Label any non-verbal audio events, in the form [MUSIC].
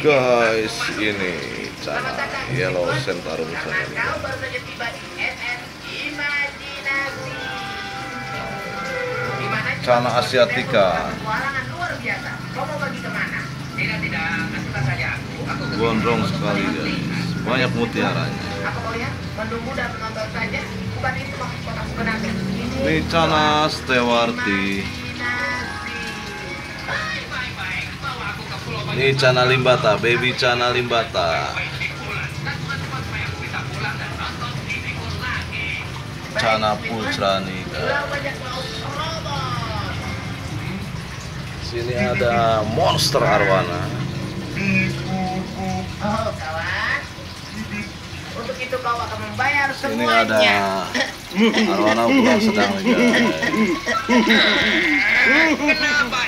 Guys, ini cara Yellow Centarum Karena saya. kau baru saja tiba di SN Imajinasi. Di mana Cana Asiatica. Gondrong sekali guys. Banyak mutiaranya. Aku mau lihat, Ini Cana Limbata, baby Cana Limbata. Cana Putra nih guys. Sini ada monster arwana. Untuk itu kau akan membayar semuanya. ada arwana ukuran sedang [LAUGHS] nih guys. Kenapa